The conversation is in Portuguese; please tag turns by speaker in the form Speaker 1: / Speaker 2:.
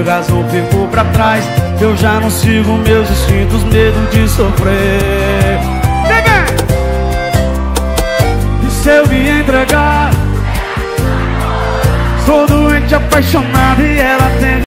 Speaker 1: foi, razão ficou pra trás. Eu já não sigo meus instintos, medo de sofrer. E se eu me entregar? Sou doente, apaixonado e ela